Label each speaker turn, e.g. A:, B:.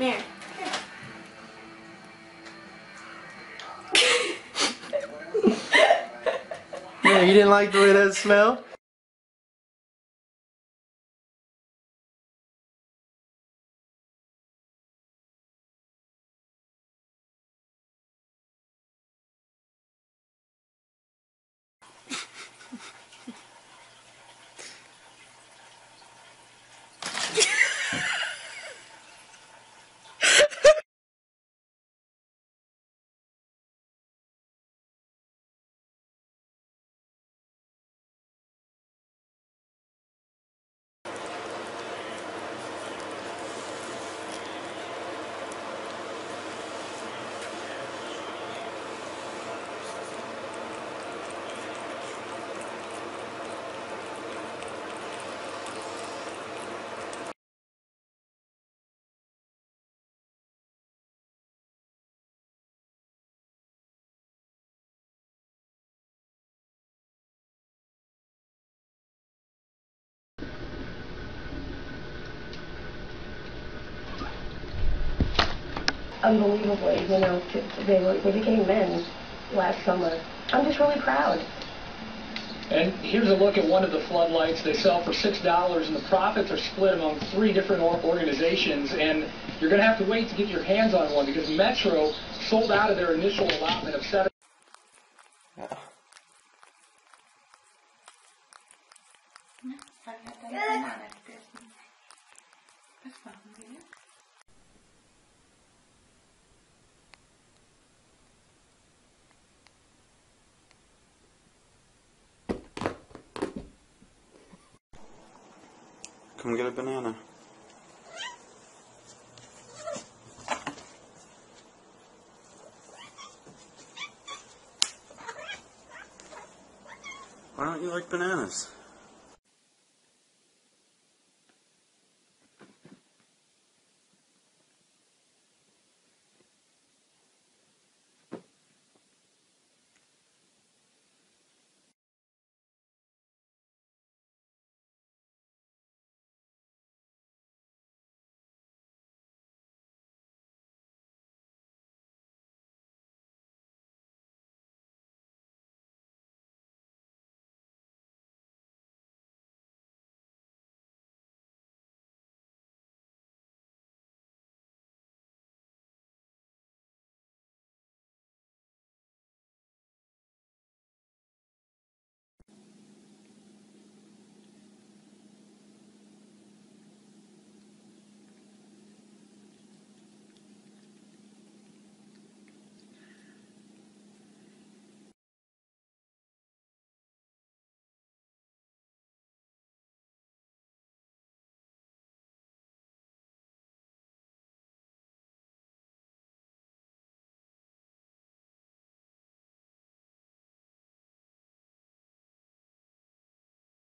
A: Here.
B: Yeah, you didn't like the way that smelled?
C: Unbelievably, you know, to, they were they became men last summer. I'm just really proud.
D: And here's a look at one of the floodlights. They sell for $6, and the profits are split among three different organizations. And you're going to have to wait to get your hands on one because Metro sold out of their initial allotment of seven.
B: Come get a banana. Why don't you like bananas?